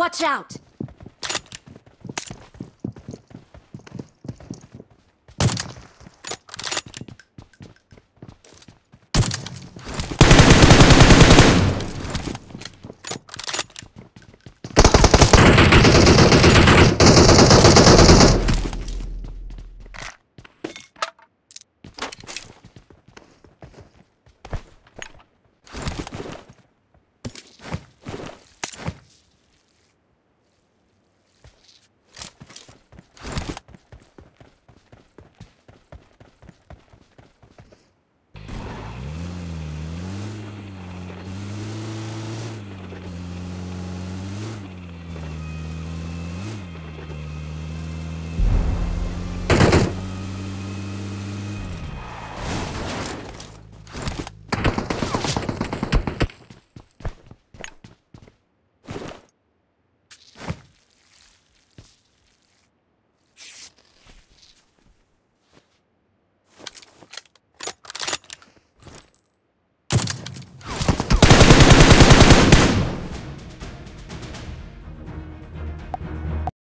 Watch out!